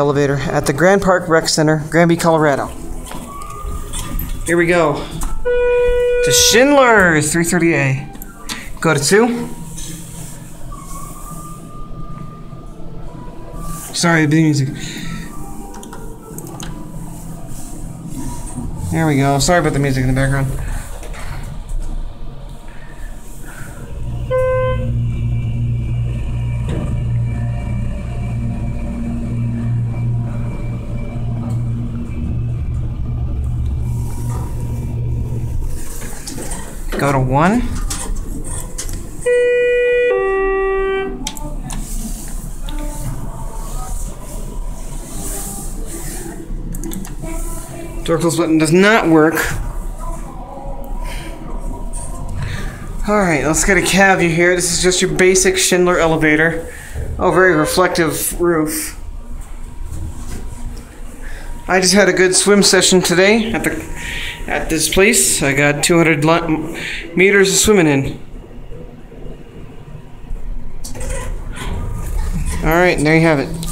elevator at the Grand Park Rec Center, Granby, Colorado. Here we go. To Schindler's 330A. Go to two. Sorry, the music. There we go. Sorry about the music in the background. Go to one. Close button does not work. Alright, let's get a cab view here. This is just your basic Schindler elevator. Oh, very reflective roof. I just had a good swim session today at the at this place. I got 200 li- meters of swimming in. All right, there you have it.